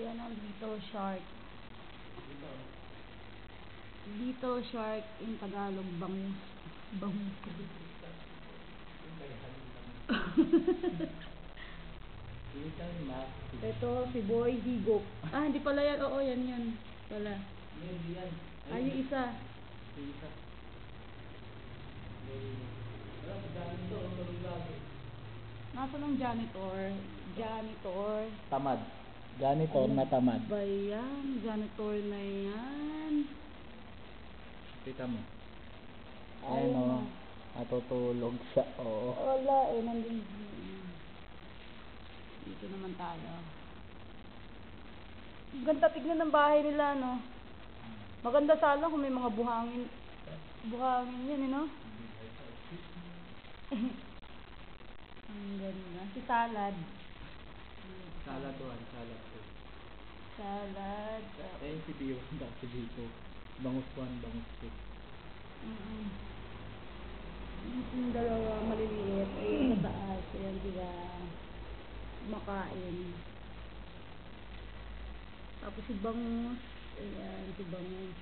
Ayan ang little shark. Dito. Shark in Tagalog, bangus. Bangus. Ito, si Boy Higop. Ah, hindi pala yan. Oo, yan yan. Pala. Yan. Ah, yung isa. Yung isa. Nasaan ang janitor? Janitor. Tamad. Janitor Ano na tamad. Ba yan? Janitor na yan. Kita mo. Ayun Ayun o. na. Natutulog siya. Oo. Wala eh, nandun. Dito naman tayo. Ang Ganda tignan ng bahay nila, no? Maganda sana kung may mga buhangin. Buhangin yan, eh, no? Ang ganda. Si salad. Salad 1, salad Salad. 2. uh, Ayun si B1 dati dito. Bangus 1, bangus 2. Mm-mm. Yung dalawa maliliit. Ayun sa taas. Ayan sila makain. Tapos si Bangus. Ayan, si Bangus.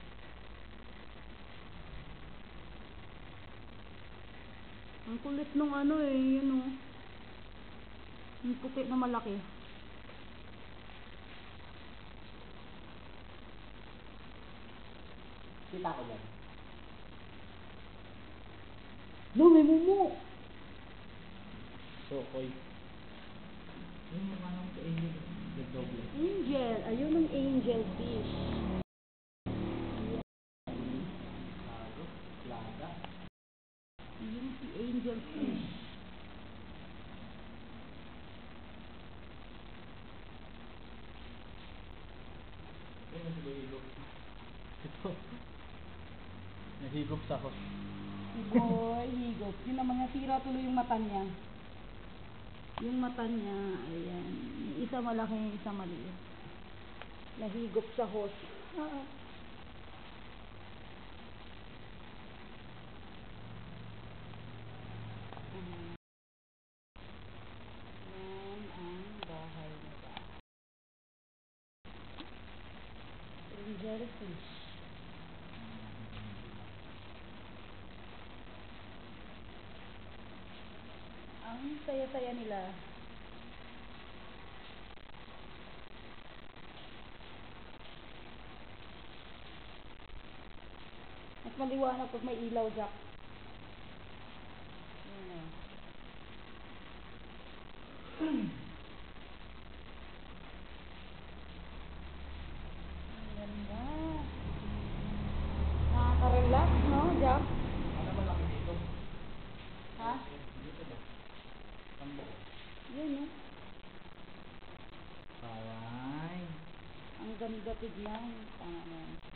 Ang kulit nung ano eh, yun oh. Yung puti na malaki. Kita ko yan. No, may mumu! Sokoy. Yung mga nang sa inyo. The doble. Angel. Ayun ang angel fish. Ayun si angel fish. Bahigop. Ito. Nahigop sa ako. Boy Higop. Yun naman nasira tuloy yung mata niya. Yung mata niya, ayan. Isa malaki, yung isa maliit. Nahigop sa hose. Ah. Yan ang bahay nila. Angel fish. Ang saya-saya nila. Mas maliwanag pag may ilaw, Jack. Ang ganda. Nakaka-relax, no, Jack? Ano ba laki dito? Ha? Dito ba? Tambo. Yun, no? Aray. Ang ganda tignan. Tama na yan.